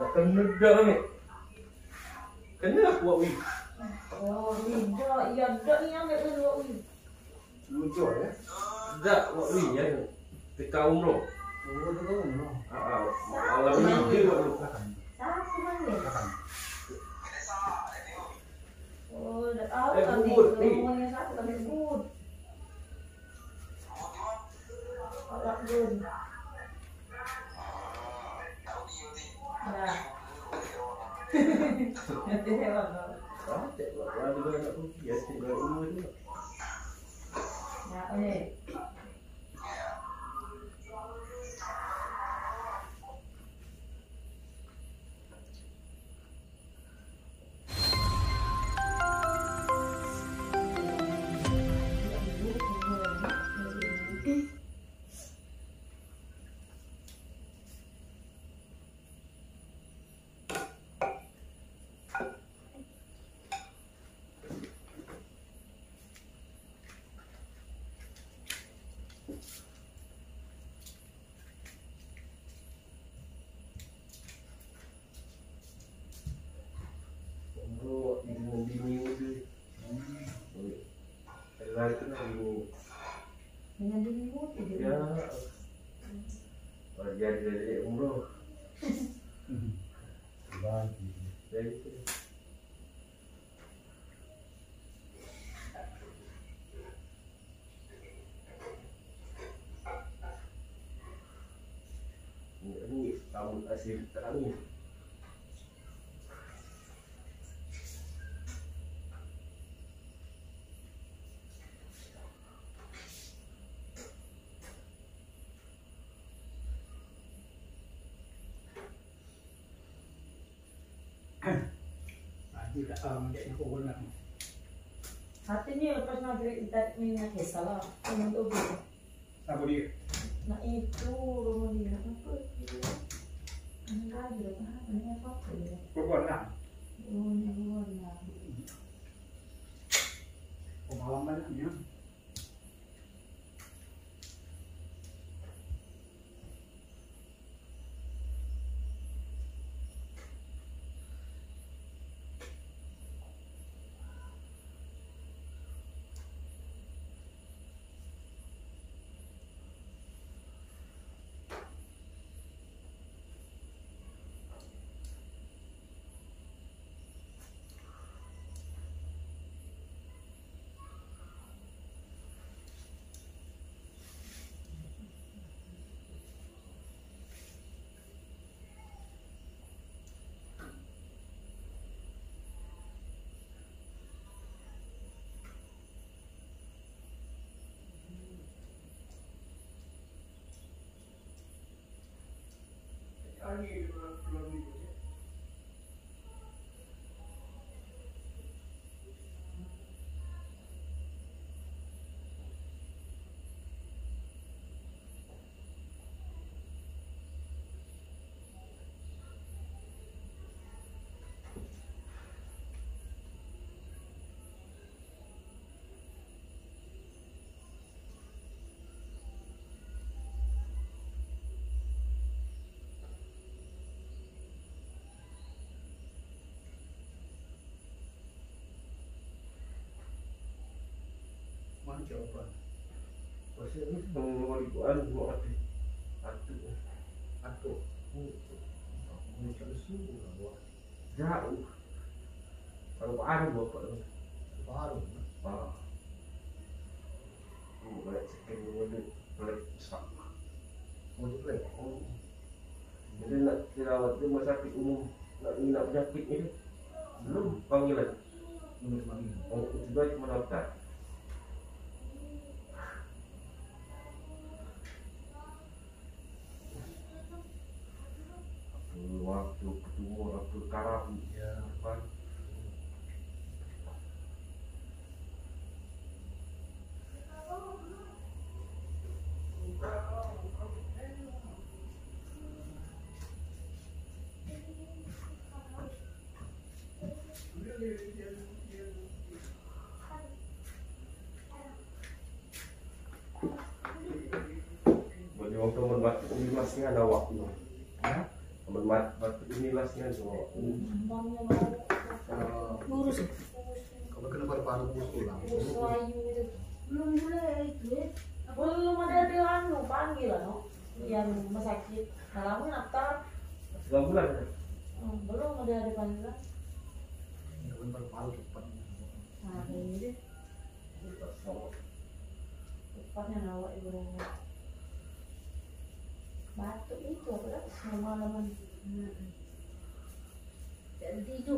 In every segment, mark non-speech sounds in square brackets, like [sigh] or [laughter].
Kena dah ni. Kena aku buat wih. Oh, tidak. Ya, tak ni ambil dulu. Ui. Muncul ya. Tak buat wih ya. Tekan umroh. Oh, tu kan. no. Ah, ah. Alam ni dia buat dulu. Siapa panggil? Oh, dah tahu Eh, tadi. bubut, ni. Rumahnya siapa tadi bubut. Alat gun. Dah. Nanti saya Lain tu nak bini. Dengan diri putih dia. Ya. Dari umroh. Banti. Dari tu. Ni tamu asyik tak ni. Banti tak tahu macam ni kau nak. Hatinya lepas maghrib kita minyak salah. Teman tu dia. Apa dia? Nak itu rumah dia. Apa dia? Enggak ada apa. Ini apa dia? Kau kau nak. Rumahnya rumahnya. Kau malam banyak ni. Mana jawapan? Buat. Jauh. Kalau baru tu? Baru. Ah. Oh, balik second balik balik sak. Oh. Bila nak dirawat dia rumah sakit umum nak nak penyakit ni belum panggilan. Menurut mami. Oh, daftar. Apa waktu ketemu apa karam ya depan. Bagi orang tu membuat lima setengah dah waktu. Ini lasnya semua. Mamanya mau Kalau lurus ya? kalau kena paru-paru busuk ulang. Lurus layu gitu. Belum ya. Belum ada dia anu panggil no. Yang rumah sakit. Kalau naftar Sebulan bulan. kan? hmm, belum ada ada panggilan. Kalau paru-paru cepat. Nah gitu. Cepatnya nawa ibu rumah. Batuk itu apa dah? Semalaman. Jadi itu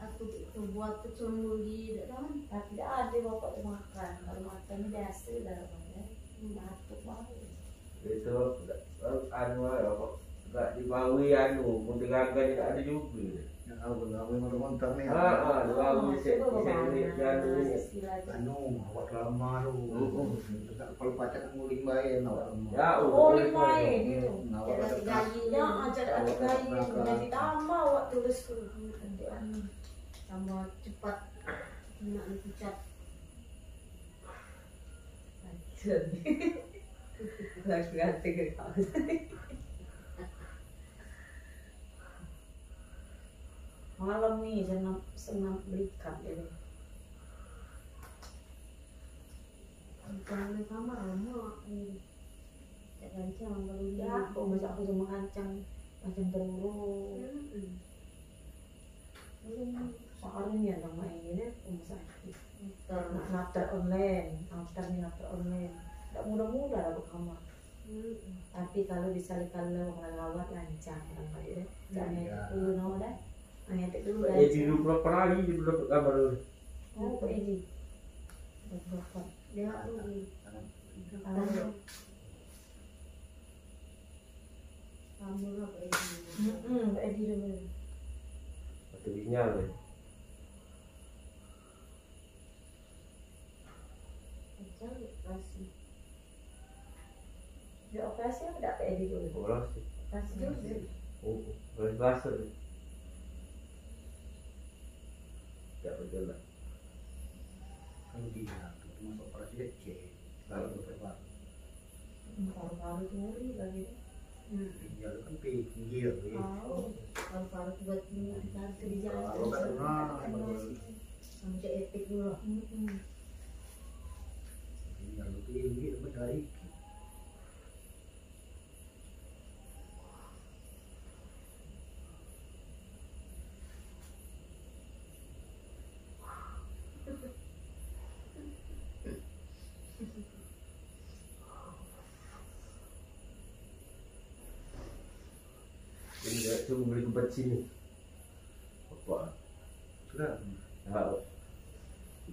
aku itu buat kecil di dalam Nah, tidak ada bapak tu makan. Kalau makan ni biasa dah ya. Batuk banget. Itu anu apa? Enggak dibawi anu, pun dengan kan tidak ada juga. Yang aku kalau aku mau montar nih. Ah, ah, dibawi Coba set bapak set ini dan ini. Istilahnya. Anu, awak lama tu. Kalau pacar nguling baik, awak lama. Ya, Oh, lima ini tu. Awak Jadi ada gaji Ya, ajar adik bayi jadi tambah awak tulis tu. Nanti anu. tambah cepat nak dipucat. Lagi ganti ke kau. Malam ni senang senang belikan dia. Bukan di kamar lama ini. Tak gancang kalau dia. Ya, aku masa aku cuma kancang macam terurut. Hmm. Belum sekarang ya nama ini deh sakit. Ter. Nak naftar online, naftar ni naftar online. Tak mudah-mudah lah kamar. Tapi kalau misalnya kalau ngelawat lancar kan Pak ya. Jangan Ya. itu dulu dah. Hanya itu dulu Eh, di dia belum dapat kabar dulu. Oh, Pak Edi. Dia. Kalau Kamu apa ini? Hmm, Pak Edi dulu. Deh. Kacang kasih. Dia operasi apa tak Pak Edi dulu? Sih. Operasi dulu. Oh, boleh bahasa deh. Tak berjalan. Kalau dia masuk operasi cek. Kalau paru-paru. Hmm, Paru-paru itu ngeri lagi. Hmm. Dia kan pinggir. Oh, Kalau paru buat minyak nanti di jalan. Kalau pernah, Kamu cek etik dulu. hmm. Dia lu pinggir dari Ini dia cuma beli tempat sini. Apa? sudah.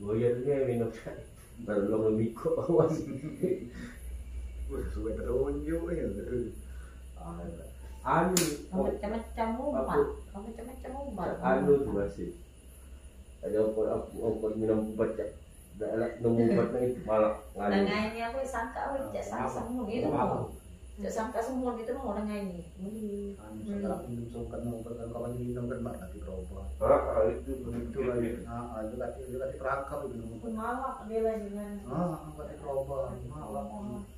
Goyang dia minum cai. Baru lo memikuk [laughs] awas. Wah, sesuai terunjuk ya. Anu, Kamu macam-macam. Kamu macam-macam umpat. anu tu masih. Ada apa apa apa minum ubat cak. Dah lah minum ubat ni malah ini aku sangka aku cak sangka semua gitu. Cak sangka semua gitu mau orang ini. Anu sekarang minum sungkan mau berkawan minum kan mak nanti berobat. Ah, itu begitu lagi. Ah, itu tadi itu tadi perangkap itu minum. Aku malak dia dengan. Ah, apa tadi berobat. Malam.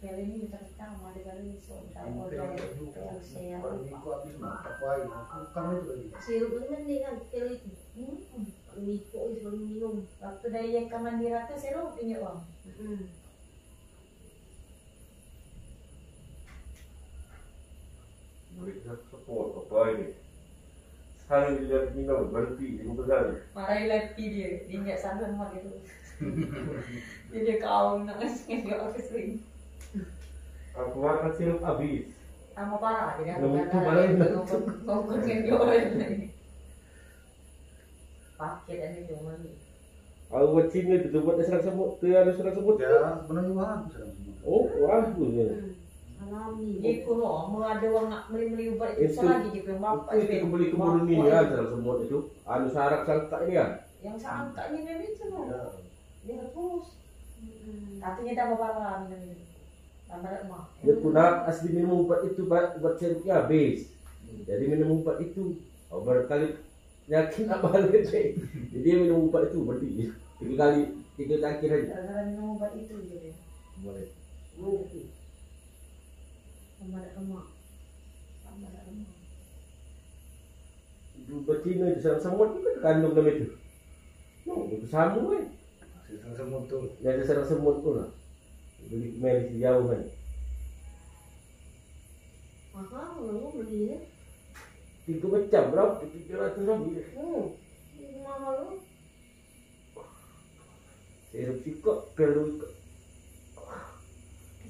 Bel ini terkam ada kali so tahu Sampai orang saya Kalau minggu habis makan wae. Kamu itu lagi. Sirup itu mendingan kali itu. Hmm. Miko itu minum. Waktu dari yang tu saya lupa punya uang. Hmm. Boleh support apa ini. Sekarang dia minum berhenti lima kali. Marahi lagi dia, dia tak sadar mak itu. Dia [laughs] dia kau nak ngasih dia aku sering. Aku makan sirup habis. Sama parah dia Belum kan. itu balik. Ngomong dengan dia orang. Pakai dan dia cuma ni. Aku buat sini tu buat dia serang semut. Tu ada serang semut. Ya, sebenarnya wah, sedang semua. Oh, wah, tu. Dia mau ada orang nak beli-beli ubat itu Itu- lagi dia punya bapak. Itu kita beli kebun ni ya, semut itu. Anu sarak sangka ini kan. Yang sangka ni dia itu. Ya. Dia. Hmm. Katanya tambah parah minum ini. Tambah lemah. Dia pun nak asli minum ubat itu buat buat sirupnya habis. Jadi minum ubat itu oh, berkali yakin nak balik. Jadi dia minum ubat itu berarti tiga kali tiga tangkir aja. Gara-gara minum ubat itu je dia. Boleh. Betina di sarang semut itu kan kandung dalam itu. No, itu sama kan. Sesang semut tu. Yang ada sarang semut tu lah. Beli meri sejauh kan. Mahal lu beli ya. Tiga macam berapa? Tiga ratus ribu. Hmm. Mahal lu. Sirup sikok, perlu ikut.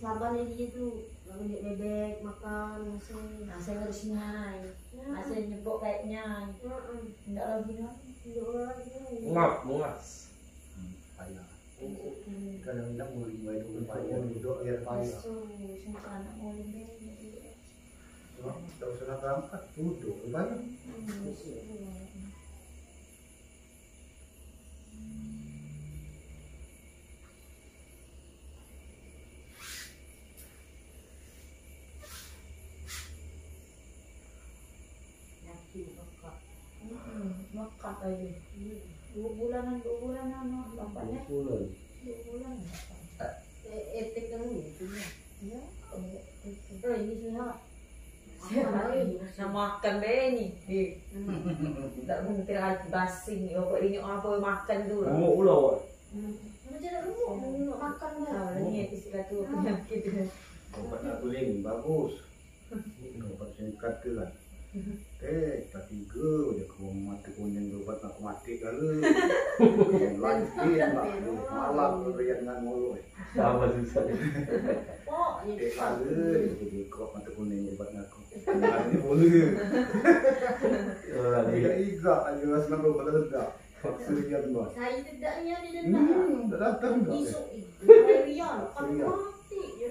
Sabar nih dia tuh. Lalu dia bebek makan nasi. Nasi harus nyai. Ya. Nasi nyebok kayak nyai. Heeh. Enggak lagi kan? Lagi. Ngap, ngas. Hmm, payah. Kadang-kadang boleh buat itu payah. Duduk payah. Masuk, semua anak mau lebih. Cuma tak usah nak berangkat. Duduk payah. Yakin kakak. Makat aja. Dua bulanan, dua bulanan. no. Bapaknya Bulan. dua bulan. Eh, etik kan gitu ya. Ya, oh, itu. Oh ini. Nah makan deh ini. Tidak mungkin lagi basing. Ya, kok ini apa makan dulu. Kamu ulau. Macam nak rumah nak makan. Nah, ini istilah tu penyakit. Obat nak guling bagus. Obat singkat tu kan. Eh, tak tiga je kau mati kuning tu obat nak mati kali. Lagi nak malam rian dengan mulu. Sama susah. Oh, Eh, ini kali jadi kau mati kuning obat nak aku. Ini boleh. Tidak iga aja rasa nak obat sedap. Serian bos. Saya tidaknya dia dah. Hmm, dah datang tak? Itu Rian kan mati ya.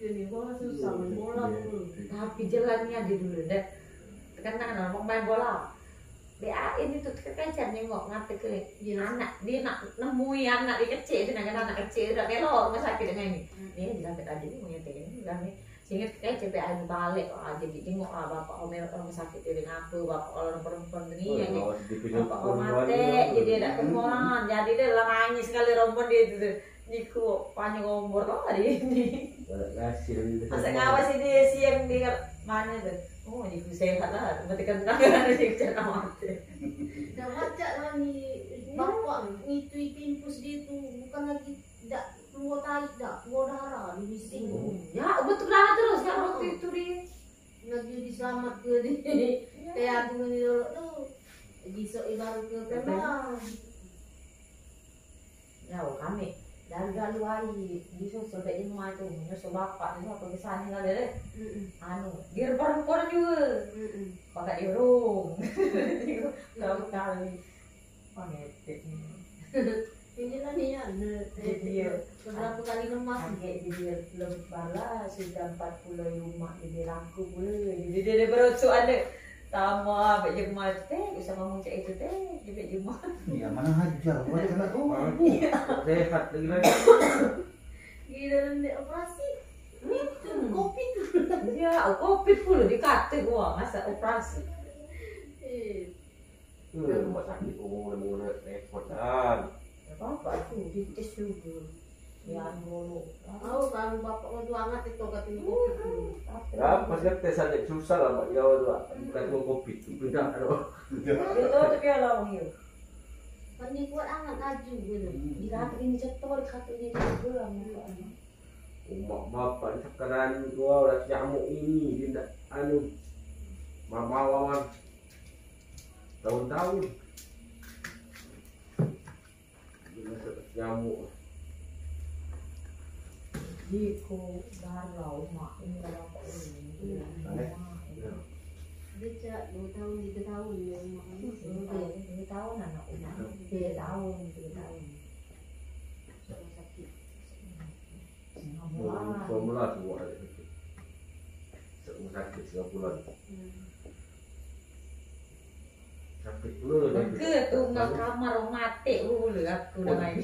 Ini bola susah main bola tu. Tapi jalannya di dulu deh. Karena kan mau main bola. Dia ini tuh kekejar nengok ngate ke? Dia anak dia nak nemui anak dia kecil dia nak anak kecil udah melo rumah sakit dengan ini dia disampai tadi ini punya ini bilang nih sehingga kayak aja balik ah jadi tengok ah bapak om rumah sakit dia ngaku bapak orang perempuan ini yang bapak om mati jadi ada kemoran jadi dia lah nangis sekali rombon dia itu Niku panjang umur loh hari ini. Hasil. Masa ngawas ini siang di mana tuh? Oh, Niku sehat lah. Berarti kan tangan [laughs] dia jangan mati. Dah baca lah ni bapak ni tu pimpus dia tu bukan lagi tak keluar tahi dah keluar darah di bising. Ya, betul lah terus kan waktu itu dia. Lagi diselamat ke dia. [laughs] Kayak aku ni tu. Besok baru ke Pemba. Ya, oh, kami air di susul ke rumah itu nyusul bapak itu apa ke sana lah deh anu dia perempuan juga. Pakai diurung tahu [laughs] kali pangetik Ini lah ni ya. Jadi, Beberapa kali lemas. Kaget dia lebih balas sudah 40 rumah dia laku pula. Jadi dia berusuk ada. Tama abek jemaah tu teh, bisa ngomong itu teh, dia abek jemaah. Ya mana hajar buat anak tu. Sehat lagi lagi. Gila nak operasi. Itu kopi tu. Ya, kopi pula dikata gua masa operasi. Eh, Rumah sakit umum mula repot kan. Apa tu dites dulu. Tahu kalau bapak mau hangat itu katanya kopi tu. Ya, pas kan tes ada susah lah. Bukan cuma aduh. Itu Kan kuat gitu. Dikata ini. Umak bapak sekarang gua udah nyamuk anu mama lawan tahun-tahun dia masuk nyamuk Jiko, darah, mak ini lah bapak ini. Ya. Dia cak dua tahun tiga tahun ya makan itu. Tiga tahun anak umar, tiga tahun, tiga tahun. Rumah sakit. Semua mula semua ada itu. Semua sakit semua bulan. Hmm. Sakit pula dah. Ke tu nggak kamar orang mati dulu aku dah main.